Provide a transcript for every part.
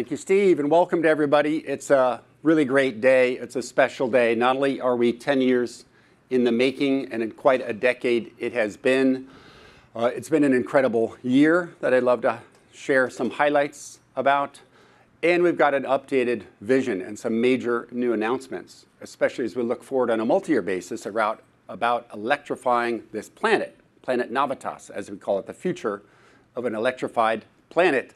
Thank you, Steve, and welcome to everybody. It's a really great day. It's a special day. Not only are we 10 years in the making, and in quite a decade it has been, uh, it's been an incredible year that I'd love to share some highlights about. And we've got an updated vision and some major new announcements, especially as we look forward on a multi-year basis about electrifying this planet, planet Navitas, as we call it, the future of an electrified planet.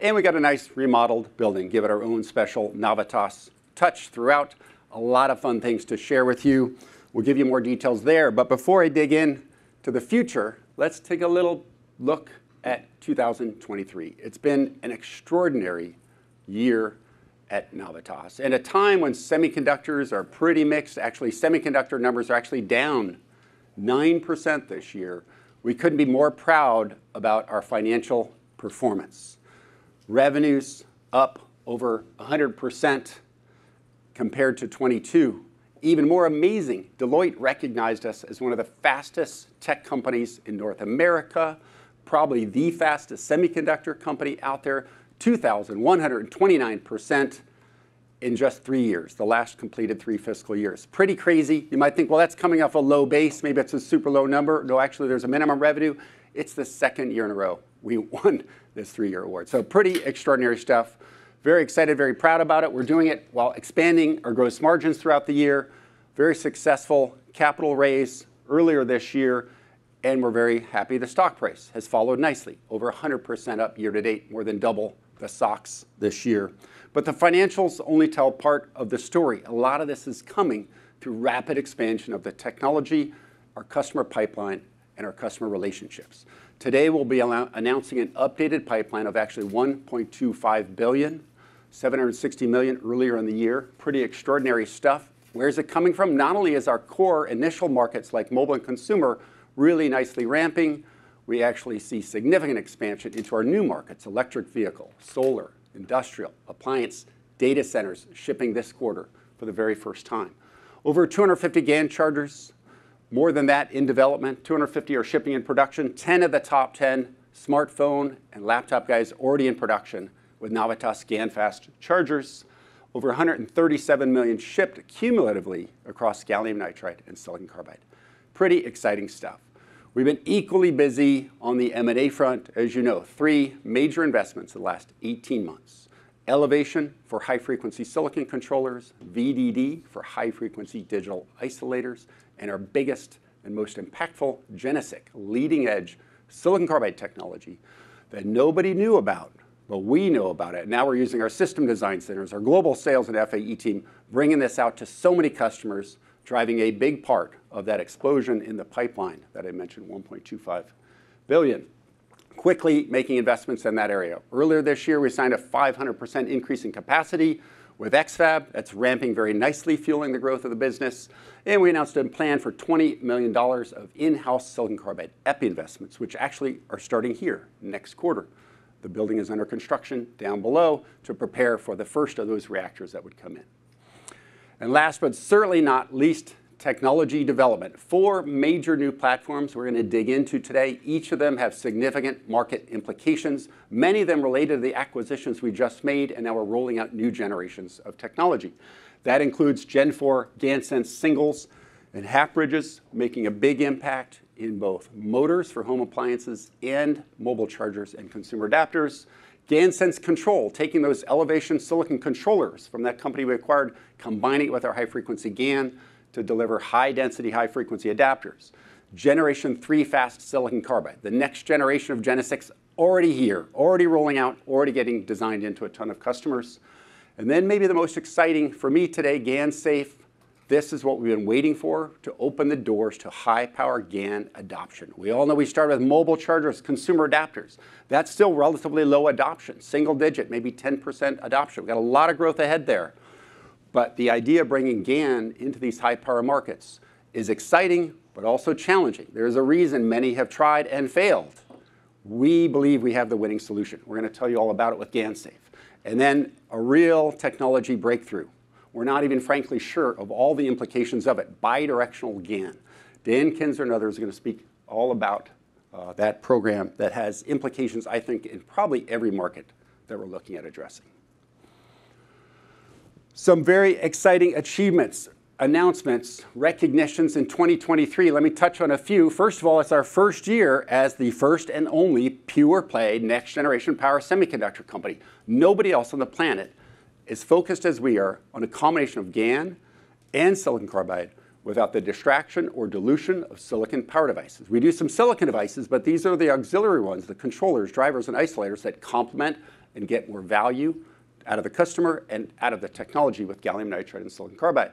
And we got a nice remodeled building, give it our own special Navitas touch throughout. A lot of fun things to share with you. We'll give you more details there. But before I dig in to the future, let's take a little look at 2023. It's been an extraordinary year at Navitas. In a time when semiconductors are pretty mixed, actually semiconductor numbers are actually down 9% this year, we couldn't be more proud about our financial performance. Revenues up over 100% compared to 2022. Even more amazing, Deloitte recognized us as one of the fastest tech companies in North America, probably the fastest semiconductor company out there, 2,129% in just three years, the last completed three fiscal years. Pretty crazy. You might think, well, that's coming off a low base. Maybe it's a super low number. No, actually, there's a minimum revenue. It's the second year in a row we won this three-year award. So pretty extraordinary stuff. Very excited, very proud about it. We're doing it while expanding our gross margins throughout the year. Very successful capital raise earlier this year, and we're very happy the stock price has followed nicely, over 100% up year to date, more than double the SOX this year. But the financials only tell part of the story. A lot of this is coming through rapid expansion of the technology, our customer pipeline, and our customer relationships. Today we'll be announcing an updated pipeline of actually $1.25 billion, $760 million earlier in the year. Pretty extraordinary stuff. Where is it coming from? Not only is our core initial markets like mobile and consumer really nicely ramping, we actually see significant expansion into our new markets: electric vehicle, solar, industrial, appliance, data centers shipping this quarter for the very first time. Over 250 GaN chargers, more than that in development. 250 are shipping in production. 10 of the top 10 smartphone and laptop guys already in production with Navitas GaNFast chargers. Over 137 million shipped cumulatively across gallium nitride and silicon carbide. Pretty exciting stuff. We've been equally busy on the M&A front, as you know, three major investments in the last 18 months: Elevation for high-frequency silicon controllers, VDD for high-frequency digital isolators, and our biggest and most impactful GeneSiC, leading-edge silicon carbide technology that nobody knew about, but we know about it. Now we're using our system design centers, our global sales and FAE team, bringing this out to so many customers, driving a big part of that explosion in the pipeline that I mentioned, 1.25 billion. Quickly making investments in that area. Earlier this year, we signed a 500% increase in capacity with X-FAB. That's ramping very nicely, fueling the growth of the business. And we announced a plan for $20 million of in-house silicon carbide EPI investments, which actually are starting here next quarter. The building is under construction down below to prepare for the first of those reactors that would come in. And last but certainly not least, technology development. Four major new platforms we're going to dig into today. Each of them have significant market implications, many of them related to the acquisitions we just made, and now we're rolling out new generations of technology. That includes Gen 4 GaNSense singles and half bridges, making a big impact in both motors for home appliances and mobile chargers and consumer adapters. GaNSense Control, taking those Elevation silicon controllers from that company we acquired, combining it with our high-frequency GaN to deliver high-density, high-frequency adapters. Generation 3 fast silicon carbide, the next generation of GeneSiC already here, already rolling out, already getting designed into a ton of customers. And then maybe the most exciting for me today, GaNSafe. This is what we've been waiting for to open the doors to high-power GaN adoption. We all know we started with mobile chargers, consumer adapters. That's still relatively low adoption, single digit, maybe 10% adoption. We've got a lot of growth ahead there. But the idea of bringing GaN into these high-power markets is exciting, but also challenging. There's a reason many have tried and failed. We believe we have the winning solution. We're going to tell you all about it with GaNSafe. And then a real technology breakthrough. We're not even frankly sure of all the implications of it. Bidirectional GaN. Dan Kinzer and others are going to speak all about uh, that program that has implications, I think, in probably every market that we're looking at addressing. Some very exciting achievements, announcements, recognitions in 2023. Let me touch on a few. First of all, it's our first year as the first and only pure play next generation power semiconductor company. Nobody else on the planet is focused as we are on a combination of GaN and silicon carbide without the distraction or dilution of silicon power devices. We do some silicon devices, but these are the auxiliary ones, the controllers, drivers, and isolators that complement and get more value out of the customer and out of the technology with gallium nitride and silicon carbide.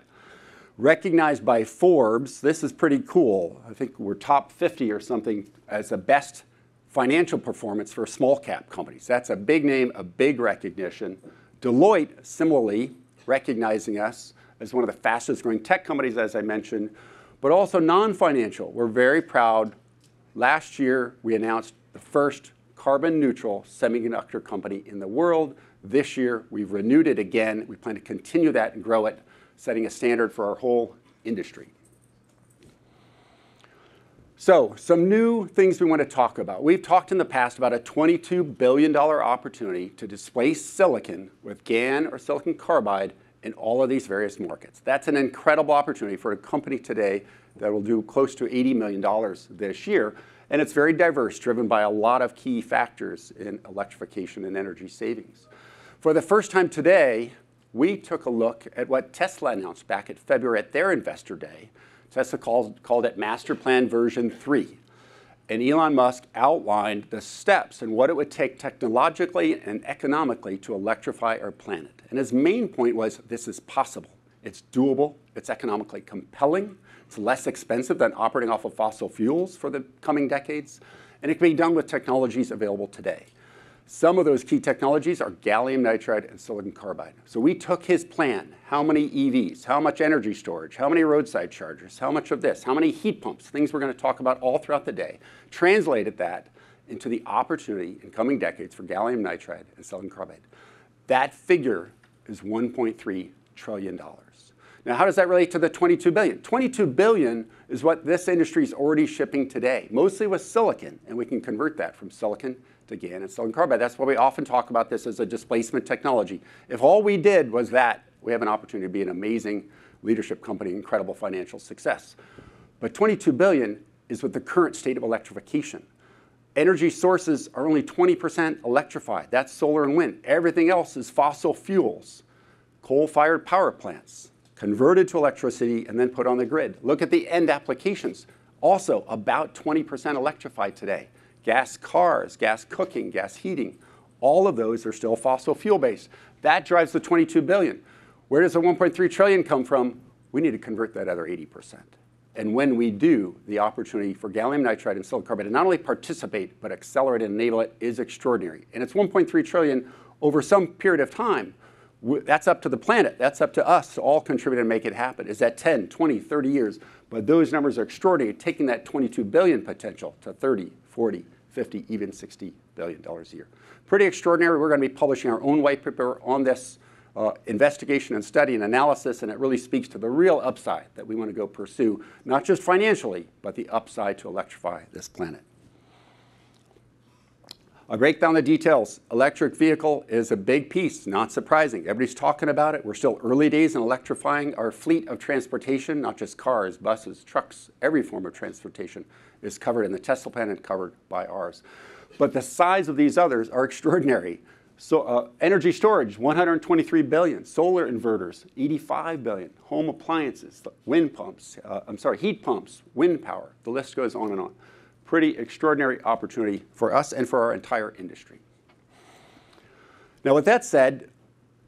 Recognized by Forbes, this is pretty cool. I think we're top 50 or something as the best financial performance for small cap companies. That's a big name, a big recognition. Deloitte, similarly, recognizing us as one of the fastest growing tech companies, as I mentioned, but also non-financial. We're very proud. Last year, we announced the first carbon neutral semiconductor company in the world. This year, we've renewed it again. We plan to continue that and grow it, setting a standard for our whole industry. So some new things we want to talk about. We've talked in the past about a $22 billion opportunity to displace silicon with GaN or silicon carbide in all of these various markets. That's an incredible opportunity for a company today that will do close to $80 million this year, and it's very diverse, driven by a lot of key factors in electrification and energy savings. For the first time today, we took a look at what Tesla announced back in February at their Investor Day. Tesla called it Master Plan Version 3, and Elon Musk outlined the steps and what it would take technologically and economically to electrify our planet. And his main point was, this is possible, it's doable, it's economically compelling, it's less expensive than operating off of fossil fuels for the coming decades, and it can be done with technologies available today. Some of those key technologies are gallium nitride and silicon carbide. So we took his plan, how many EVs, how much energy storage, how many roadside chargers, how much of this, how many heat pumps, things we're going to talk about all throughout the day, translated that into the opportunity in coming decades for gallium nitride and silicon carbide. That figure is $1.3 trillion. Now, how does that relate to the 22 billion? 22 billion is what this industry is already shipping today, mostly with silicon, and we can convert that from silicon to GaN and silicon carbide. That's why we often talk about this as a displacement technology. If all we did was that, we have an opportunity to be an amazing leadership company, incredible financial success. But 22 billion is with the current state of electrification. Energy sources are only 20% electrified. That's solar and wind. Everything else is fossil fuels, coal-fired power plants, converted to electricity and then put on the grid. Look at the end applications, also about 20% electrified today. Gas cars, gas cooking, gas heating, all of those are still fossil fuel-based. That drives the 22 billion. Where does the 1.3 trillion come from? We need to convert that other 80%. And when we do, the opportunity for gallium nitride and silicon carbide to not only participate, but accelerate and enable it, is extraordinary. And it's 1.3 trillion over some period of time. That's up to the planet. That's up to us to all contribute and make it happen. Is that 10, 20, 30 years? But those numbers are extraordinary, taking that 22 billion potential to 30, 40, 50, even $60 billion a year. Pretty extraordinary. We're going to be publishing our own white paper on this uh, investigation and study and analysis, and it really speaks to the real upside that we want to go pursue, not just financially, but the upside to electrify this planet. I'll break down the details. Electric vehicle is a big piece, not surprising. Everybody's talking about it. We're still early days in electrifying our fleet of transportation, not just cars, buses, trucks, every form of transportation is covered in the Tesla plan and covered by ours. But the size of these others are extraordinary. So uh, energy storage, 123 billion. Solar inverters, 85 billion. Home appliances, wind pumps, uh, I'm sorry, heat pumps, wind power. The list goes on and on pretty extraordinary opportunity for us and for our entire industry. Now, with that said,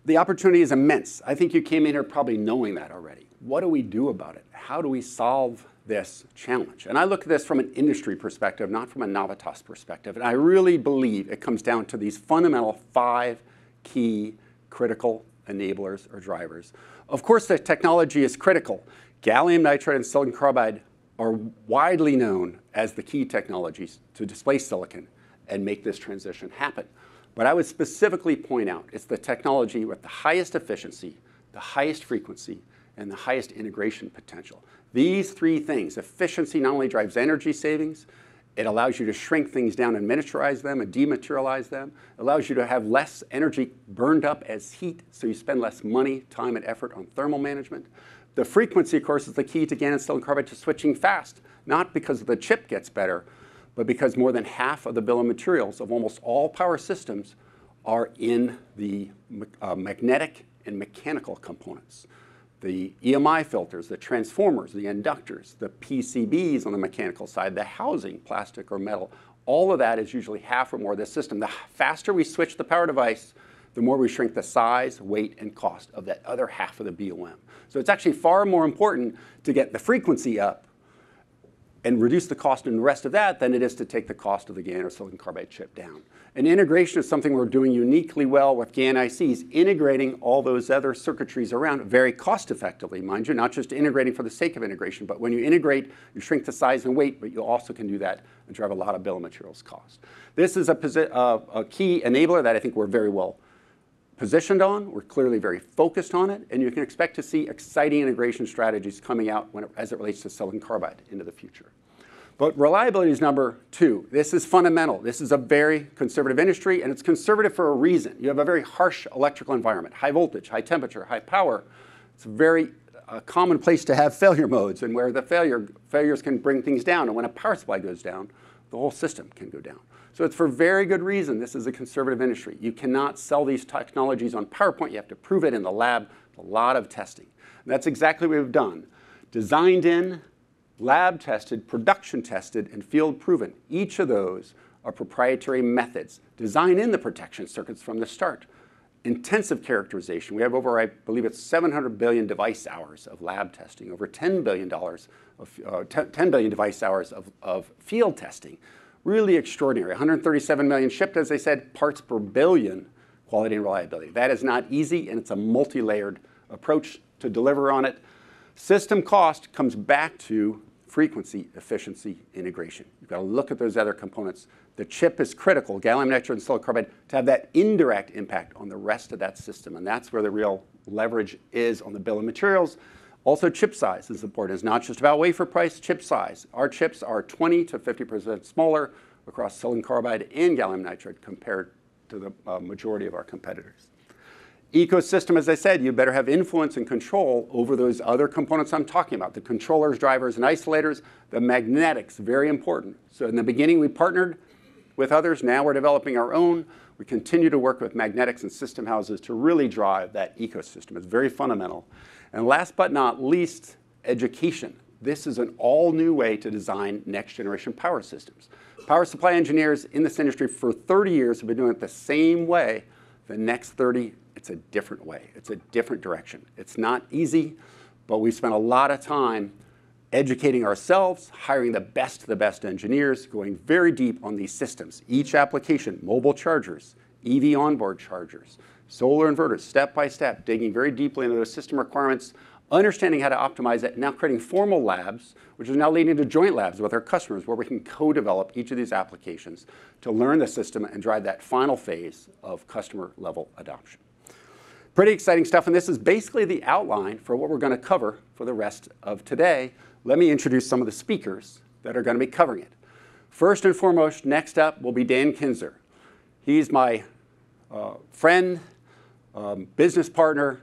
the opportunity is immense. I think you came in here probably knowing that already. What do we do about it? How do we solve this challenge? And I look at this from an industry perspective, not from a Navitas perspective. And I really believe it comes down to these fundamental five key critical enablers or drivers. Of course, the technology is critical. Gallium nitride and silicon carbide are widely known as the key technologies to displace silicon and make this transition happen. But I would specifically point out it's the technology with the highest efficiency, the highest frequency, and the highest integration potential. These three things, efficiency not only drives energy savings, It allows you to shrink things down and miniaturize them and dematerialize them. It allows you to have less energy burned up as heat, so you spend less money, time, and effort on thermal management. The frequency, of course, is the key to GaN and silicon carbide to switching fast, not because the chip gets better, but because more than half of the bill of materials of almost all power systems are in the uh, magnetic and mechanical components. The EMI filters, the transformers, the inductors, the PCBs on the mechanical side, the housing, plastic or metal, all of that is usually half or more of the system. The faster we switch the power device, the more we shrink the size, weight, and cost of that other half of the BOM. So it's actually far more important to get the frequency up and reduce the cost in the rest of that than it is to take the cost of the GaN or silicon carbide chip down. And integration is something we're doing uniquely well with GaN ICs, integrating all those other circuitries around very cost effectively, mind you, not just integrating for the sake of integration, but when you integrate, you shrink the size and weight, but you also can do that and drive a lot of bill of materials cost. This is a, uh, a key enabler that I think we're very well positioned on. We're clearly very focused on it, and you can expect to see exciting integration strategies coming out it, as it relates to silicon carbide into the future. But reliability is number two. This is fundamental. This is a very conservative industry, and it's conservative for a reason. You have a very harsh electrical environment, high voltage, high temperature, high power. It's a very uh, common place to have failure modes, and where the failure, failures can bring things down. And when a power supply goes down, the whole system can go down. So it's for very good reason this is a conservative industry. You cannot sell these technologies on PowerPoint. You have to prove it in the lab. A lot of testing. And that's exactly what we've done. Designed in, lab tested, production tested, and field proven. Each of those are proprietary methods. Design in the protection circuits from the start. Intensive characterization. We have over, I believe it's 700 billion device hours of lab testing, over $10 billion, uh, 10 billion device hours of, of field testing really extraordinary. 137 million shipped, as I said, parts per billion quality and reliability. That is not easy, and it's a multi-layered approach to deliver on it. System cost comes back to frequency, efficiency, integration. You've got to look at those other components. The chip is critical, gallium nitride and silicon carbide, to have that indirect impact on the rest of that system, and that's where the real leverage is on the bill of materials. Also, chip size is important. It's not just about wafer price, chip size. Our chips are 20 to 50% smaller across silicon carbide and gallium nitride compared to the uh, majority of our competitors. Ecosystem, as I said, you better have influence and control over those other components I'm talking about, the controllers, drivers, and isolators, the magnetics, very important. So in the beginning, we partnered with others. Now we're developing our own. We continue to work with magnetics and system houses to really drive that ecosystem. It's very fundamental. And last but not least, education. This is an all new way to design next generation power systems. Power supply engineers in this industry for 30 years have been doing it the same way. The next 30, it's a different way. It's a different direction. It's not easy, but we've spent a lot of time educating ourselves, hiring the best of the best engineers, going very deep on these systems. Each application, mobile chargers, EV onboard chargers, solar inverters, step by step, digging very deeply into those system requirements, understanding how to optimize it, now creating formal labs, which is now leading to joint labs with our customers where we can co-develop each of these applications to learn the system and drive that final phase of customer level adoption. Pretty exciting stuff, and this is basically the outline for what we're going to cover for the rest of today. Let me introduce some of the speakers that are going to be covering it. First and foremost, next up will be Dan Kinzer. He's my uh, friend, um, business partner.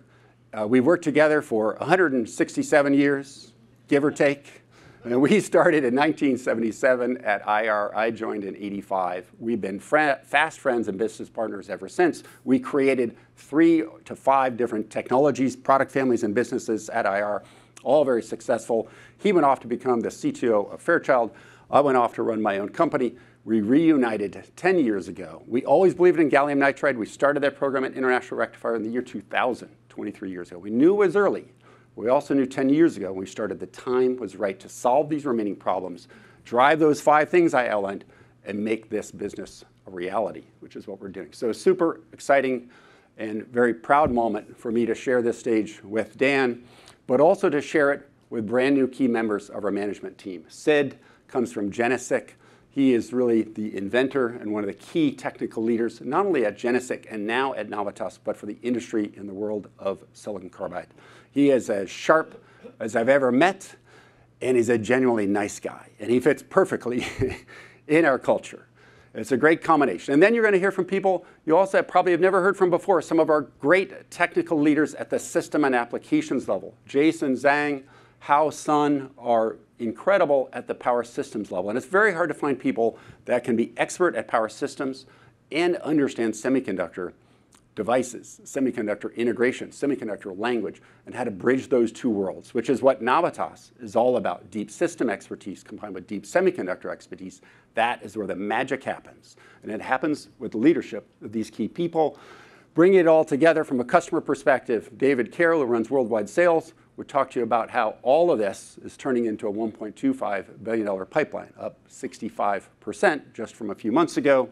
Uh, we worked together for 167 years, give or take. And we started in 1977 at IR. I joined in 85. We've been fr fast friends and business partners ever since. We created three to five different technologies, product families, and businesses at IR, all very successful. He went off to become the CTO of Fairchild. I went off to run my own company. We reunited 10 years ago. We always believed in gallium nitride. We started that program at International Rectifier in the year 2000, 23 years ago. We knew it was early. We also knew 10 years ago when we started the time was right to solve these remaining problems, drive those five things I outlined, and make this business a reality, which is what we're doing. So a super exciting and very proud moment for me to share this stage with Dan, but also to share it with brand new key members of our management team. Sid comes from GeneSiC. He is really the inventor and one of the key technical leaders, not only at GeneSiC and now at Navitas, but for the industry in the world of silicon carbide. He is as sharp as I've ever met, and he's a genuinely nice guy. And he fits perfectly in our culture. It's a great combination. And then you're going to hear from people you also have probably have never heard from before, some of our great technical leaders at the system and applications level. Jason Zhang, Hao Sun are incredible at the power systems level. And it's very hard to find people that can be expert at power systems and understand semiconductor devices, semiconductor integration, semiconductor language, and how to bridge those two worlds, which is what Navitas is all about. Deep system expertise combined with deep semiconductor expertise. That is where the magic happens. And it happens with the leadership of these key people. Bring it all together from a customer perspective. David Carroll, who runs worldwide sales, would talk to you about how all of this is turning into a $1.25 billion pipeline, up 65% just from a few months ago.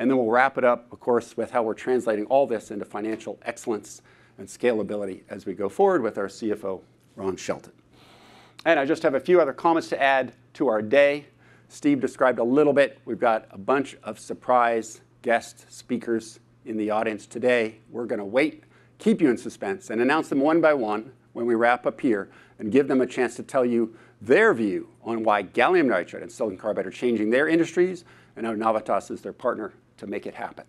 And then we'll wrap it up, of course, with how we're translating all this into financial excellence and scalability as we go forward with our CFO, Ron Shelton. And I just have a few other comments to add to our day. Steve described a little bit. We've got a bunch of surprise guest speakers in the audience today. We're going to wait, keep you in suspense, and announce them one by one when we wrap up here and give them a chance to tell you their view on why gallium nitride and silicon carbide are changing their industries and how Navitas is their partner to make it happen.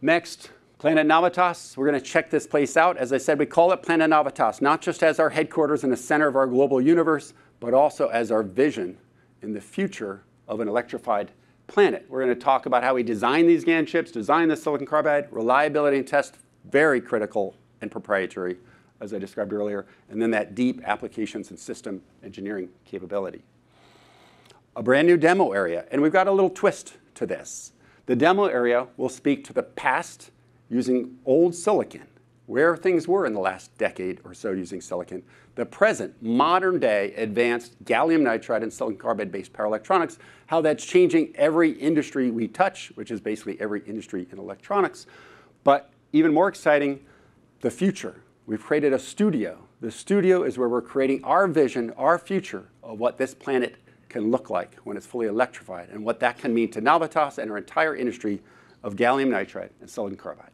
Next, Planet Navitas. We're going to check this place out. As I said, we call it Planet Navitas, not just as our headquarters in the center of our global universe, but also as our vision in the future of an electrified planet. We're going to talk about how we design these GaN chips, design the silicon carbide, reliability and test, very critical and proprietary, as I described earlier, and then that deep applications and system engineering capability. A brand new demo area, and we've got a little twist to this. The demo area will speak to the past using old silicon, where things were in the last decade or so using silicon, the present, modern day, advanced gallium nitride and silicon carbide based power electronics, how that's changing every industry we touch, which is basically every industry in electronics. But even more exciting, the future. We've created a studio. The studio is where we're creating our vision, our future of what this planet can look like when it's fully electrified and what that can mean to Navitas and our entire industry of gallium nitride and silicon carbide.